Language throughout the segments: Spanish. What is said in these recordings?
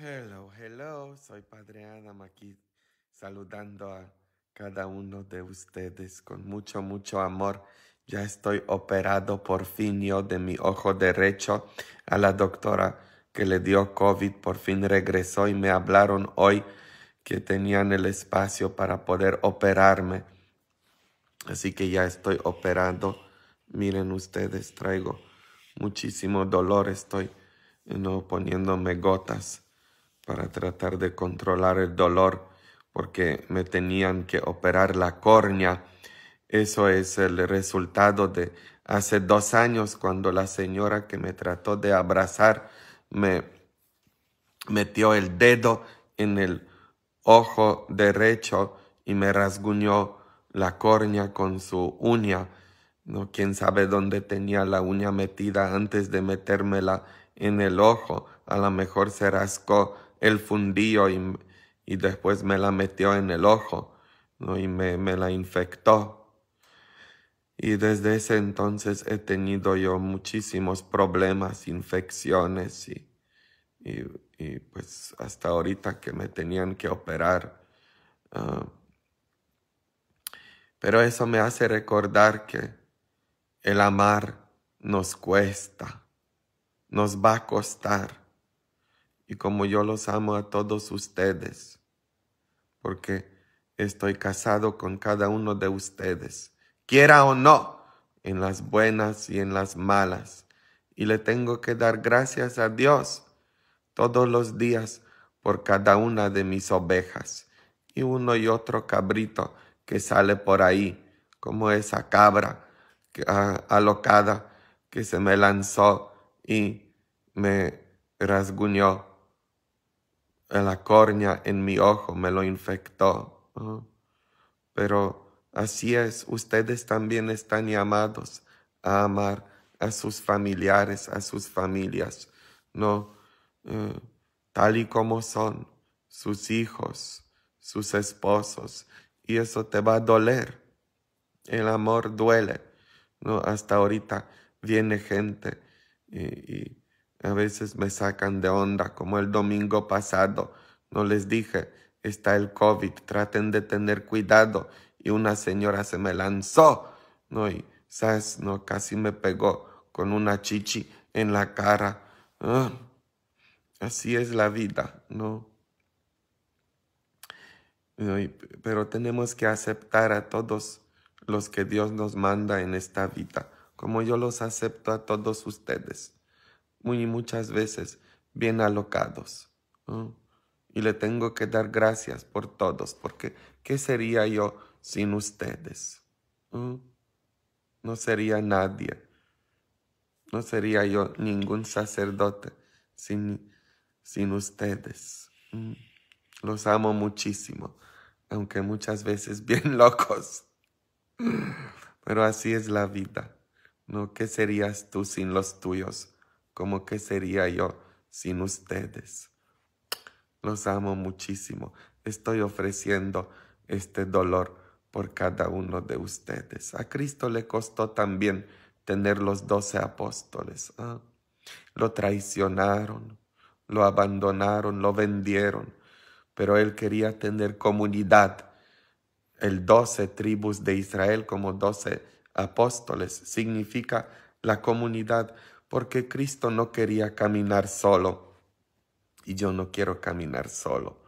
Hello, hello, soy Padre Adam aquí saludando a cada uno de ustedes con mucho, mucho amor. Ya estoy operado por fin yo de mi ojo derecho. A la doctora que le dio COVID por fin regresó y me hablaron hoy que tenían el espacio para poder operarme. Así que ya estoy operando. Miren ustedes, traigo muchísimo dolor. Estoy no poniéndome gotas para tratar de controlar el dolor porque me tenían que operar la córnea. Eso es el resultado de hace dos años cuando la señora que me trató de abrazar me metió el dedo en el ojo derecho y me rasguñó la córnea con su uña. No, quién sabe dónde tenía la uña metida antes de metérmela en el ojo. A lo mejor se rascó el fundillo y, y después me la metió en el ojo ¿no? y me, me la infectó. Y desde ese entonces he tenido yo muchísimos problemas, infecciones y, y, pues hasta ahorita que me tenían que operar. Uh, pero eso me hace recordar que el amar nos cuesta, nos va a costar y como yo los amo a todos ustedes, porque estoy casado con cada uno de ustedes, quiera o no, en las buenas y en las malas. Y le tengo que dar gracias a Dios todos los días por cada una de mis ovejas y uno y otro cabrito que sale por ahí, como esa cabra que, uh, alocada que se me lanzó y me rasguñó la córnea en mi ojo me lo infectó. Pero así es, ustedes también están llamados a amar a sus familiares, a sus familias, no uh, tal y como son sus hijos, sus esposos, y eso te va a doler. El amor duele, no hasta ahorita viene gente y a veces me sacan de onda, como el domingo pasado. No les dije, está el COVID, traten de tener cuidado. Y una señora se me lanzó, ¿no? Y, ¿sabes? No, casi me pegó con una chichi en la cara. Ah, así es la vida, ¿no? Pero tenemos que aceptar a todos los que Dios nos manda en esta vida, como yo los acepto a todos ustedes muy muchas veces bien alocados. Y le tengo que dar gracias por todos, porque ¿qué sería yo sin ustedes? No sería nadie. No sería yo ningún sacerdote sin, sin ustedes. Los amo muchísimo, aunque muchas veces bien locos. Pero así es la vida. ¿No? ¿Qué serías tú sin los tuyos? ¿Cómo que sería yo sin ustedes? Los amo muchísimo. Estoy ofreciendo este dolor por cada uno de ustedes. A Cristo le costó también tener los doce apóstoles. ¿ah? Lo traicionaron, lo abandonaron, lo vendieron, pero él quería tener comunidad. El doce tribus de Israel como doce apóstoles significa la comunidad porque Cristo no quería caminar solo y yo no quiero caminar solo.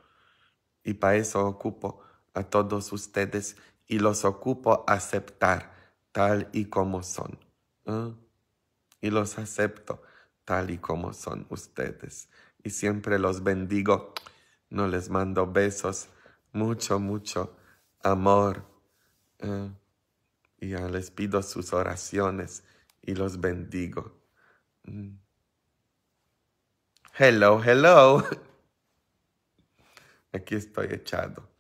Y para eso ocupo a todos ustedes y los ocupo aceptar tal y como son. ¿eh? Y los acepto tal y como son ustedes. Y siempre los bendigo. No les mando besos, mucho, mucho amor. ¿eh? Y ya les pido sus oraciones y los bendigo. Hello, hello. Aquí estoy echado.